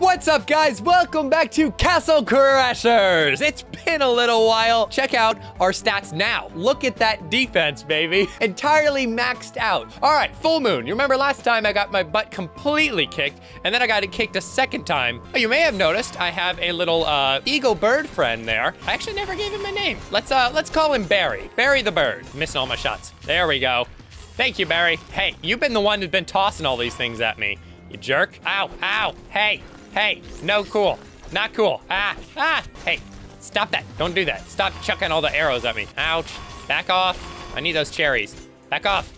What's up, guys? Welcome back to Castle Crashers. It's been a little while. Check out our stats now. Look at that defense, baby. Entirely maxed out. All right, full moon. You remember last time I got my butt completely kicked, and then I got it kicked a second time. Oh, you may have noticed I have a little uh, eagle bird friend there. I actually never gave him a name. Let's uh, let's call him Barry. Barry the bird. Missing all my shots. There we go. Thank you, Barry. Hey, you've been the one who's been tossing all these things at me. You jerk. Ow, ow. Hey, hey. No cool. Not cool. Ah, ah. Hey, stop that. Don't do that. Stop chucking all the arrows at me. Ouch. Back off. I need those cherries. Back off.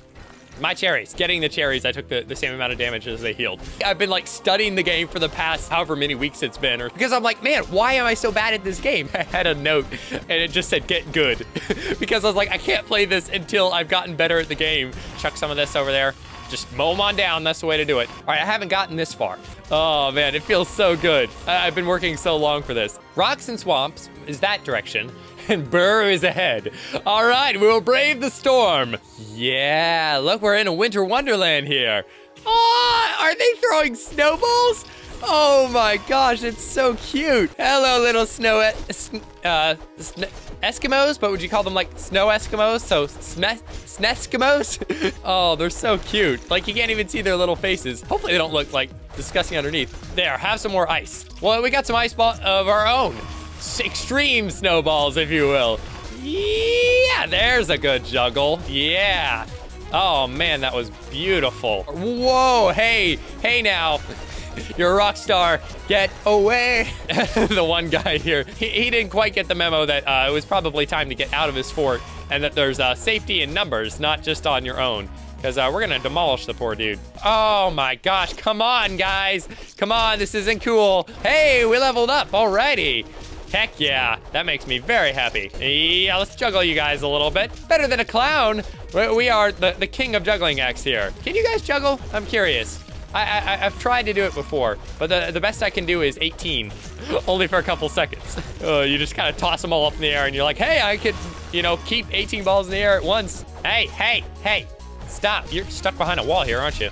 My cherries. Getting the cherries, I took the, the same amount of damage as they healed. I've been like studying the game for the past however many weeks it's been, or because I'm like, man, why am I so bad at this game? I had a note and it just said get good because I was like, I can't play this until I've gotten better at the game. Chuck some of this over there. Just mow them on down. That's the way to do it. All right, I haven't gotten this far. Oh man, it feels so good. I- I've been working so long for this. Rocks and swamps is that direction and Burr is ahead. All right, we will brave the storm. Yeah, look, we're in a winter wonderland here. Oh, are they throwing snowballs? Oh my gosh, it's so cute. Hello, little snow, e- sn- uh, Eskimos, but would you call them like snow Eskimos? So Sneskimos? oh, they're so cute. Like you can't even see their little faces. Hopefully they don't look like disgusting underneath. There, have some more ice. Well, we got some ice ball of our own. Extreme snowballs, if you will. Yeah, there's a good juggle. Yeah. Oh man, that was beautiful. Whoa, hey, hey now. You're a rock star. Get away. the one guy here, he, he didn't quite get the memo that uh, it was probably time to get out of his fort and that there's uh, safety in numbers, not just on your own. Because uh, we're going to demolish the poor dude. Oh my gosh, come on, guys. Come on, this isn't cool. Hey, we leveled up. Alrighty. Heck yeah, that makes me very happy. Yeah, let's juggle you guys a little bit. Better than a clown. We are the, the king of juggling acts here. Can you guys juggle? I'm curious. I, I've tried to do it before, but the, the best I can do is 18, only for a couple seconds. Uh, you just kind of toss them all up in the air and you're like, hey, I could, you know, keep 18 balls in the air at once. Hey, hey, hey, stop. You're stuck behind a wall here, aren't you?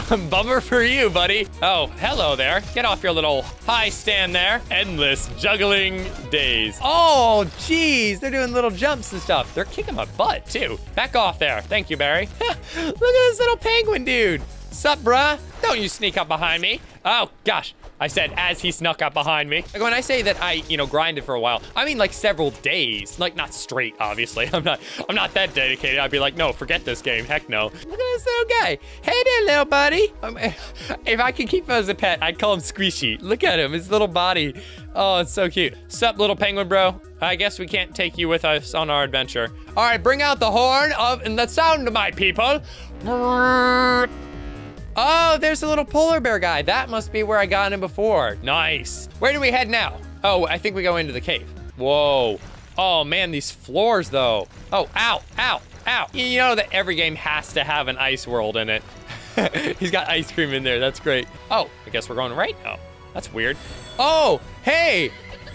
Bummer for you, buddy. Oh, hello there. Get off your little high stand there. Endless juggling days. Oh, jeez. They're doing little jumps and stuff. They're kicking my butt, too. Back off there. Thank you, Barry. Look at this little penguin dude. Sup, bruh? Don't you sneak up behind me. Oh, gosh. I said as he snuck up behind me. Like when I say that I, you know, grinded for a while, I mean like several days. Like not straight, obviously. I'm not I'm not that dedicated. I'd be like, no, forget this game. Heck no. Look at this little guy. Hey there, little buddy. Um, if I could keep him as a pet, I'd call him Squishy. Look at him, his little body. Oh, it's so cute. Sup, little penguin bro? I guess we can't take you with us on our adventure. All right, bring out the horn of and the sound my people. Oh, there's a little polar bear guy. That must be where I got him before. Nice. Where do we head now? Oh, I think we go into the cave. Whoa. Oh man, these floors though. Oh, ow, ow, ow. You know that every game has to have an ice world in it. He's got ice cream in there. That's great. Oh, I guess we're going right. Oh, that's weird. Oh, hey.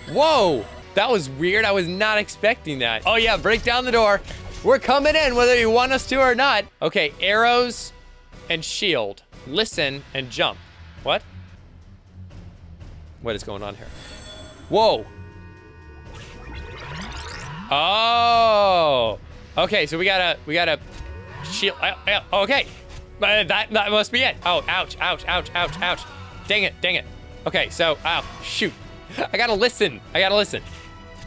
Whoa. That was weird. I was not expecting that. Oh yeah, break down the door. We're coming in whether you want us to or not. Okay, arrows and shield. Listen and jump. What? What is going on here? Whoa. Oh. Okay, so we gotta we gotta shield. uh, uh, Okay, Uh, that that must be it. Oh, ouch, ouch, ouch, ouch, ouch. Dang it, dang it. Okay, so ow, shoot. I gotta listen. I gotta listen.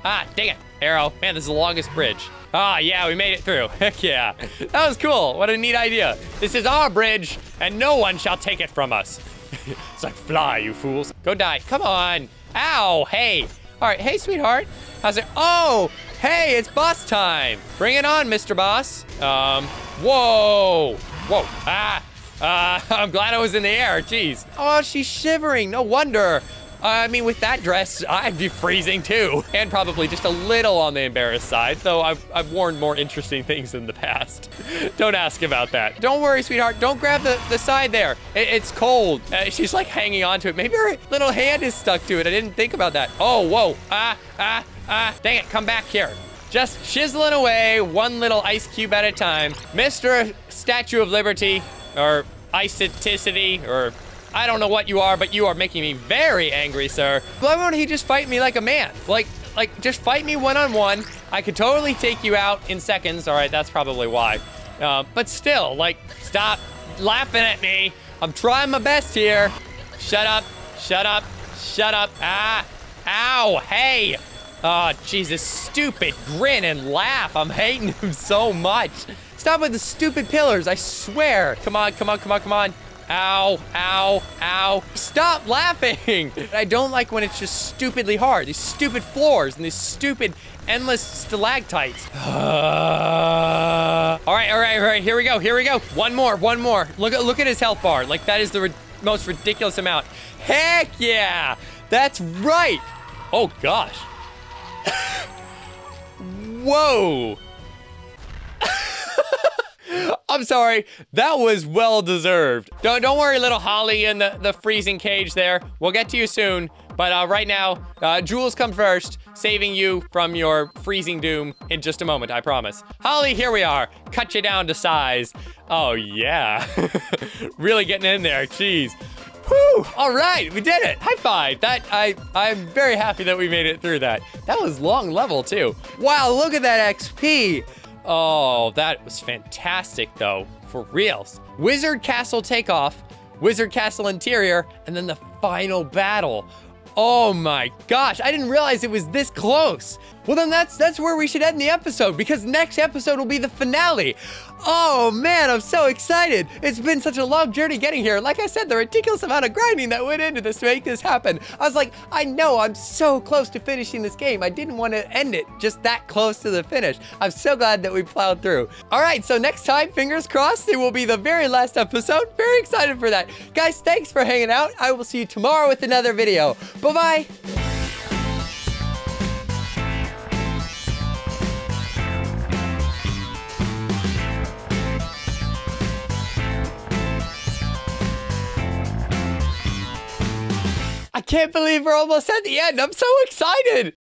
Ah, dang it. Arrow. Man, this is the longest bridge. Ah, yeah, we made it through. Heck yeah. That was cool. What a neat idea. This is our bridge, and no one shall take it from us. it's like, fly, you fools. Go die. Come on. Ow, hey. All right, hey, sweetheart. How's it? Oh, hey, it's boss time. Bring it on, Mr. Boss. Um, whoa. Whoa. Ah. Uh, I'm glad I was in the air. Jeez. Oh, she's shivering. No wonder. I mean, with that dress, I'd be freezing too. And probably just a little on the embarrassed side, though I've, I've worn more interesting things in the past. Don't ask about that. Don't worry, sweetheart. Don't grab the, the side there. It, it's cold. Uh, she's like hanging on to it. Maybe her little hand is stuck to it. I didn't think about that. Oh, whoa. Ah, ah, ah. Dang it. Come back here. Just chiseling away one little ice cube at a time. Mr. Statue of Liberty, or Iceticity, or I don't know what you are, but you are making me very angry, sir. Why won't he just fight me like a man? Like, like, just fight me one-on-one. I could totally take you out in seconds. All right, that's probably why. Uh, but still, like, stop laughing at me. I'm trying my best here. Shut up, shut up, shut up. Ah, ow, hey. Oh, Jesus, stupid grin and laugh. I'm hating him so much. Stop with the stupid pillars, I swear. Come on, come on, come on, come on. Ow, ow, ow. Stop laughing. I don't like when it's just stupidly hard. These stupid floors and these stupid endless stalactites. all right, all right, all right. Here we go. Here we go. One more, one more. Look at look at his health bar. Like that is the most ridiculous amount. Heck yeah. That's right. Oh gosh. Whoa. I'm sorry. That was well deserved. Don't don't worry, little Holly in the, the freezing cage there. We'll get to you soon. But uh, right now, uh, jewels come first, saving you from your freezing doom in just a moment, I promise. Holly, here we are. Cut you down to size. Oh, yeah. really getting in there. Jeez. Whew. All right, we did it. High five. That I I'm very happy that we made it through that. That was long level too. Wow, look at that XP. Oh, that was fantastic though. For reals. Wizard Castle takeoff, Wizard Castle interior, and then the final battle. Oh my gosh, I didn't realize it was this close. Well then that's that's where we should end the episode because next episode will be the finale. Oh man, I'm so excited. It's been such a long journey getting here. Like I said, the ridiculous amount of grinding that went into this to make this happen. I was like, I know I'm so close to finishing this game. I didn't want to end it just that close to the finish. I'm so glad that we plowed through. All right, so next time, fingers crossed, it will be the very last episode. Very excited for that. Guys, thanks for hanging out. I will see you tomorrow with another video. Bye-bye. Can't believe we're almost at the end. I'm so excited.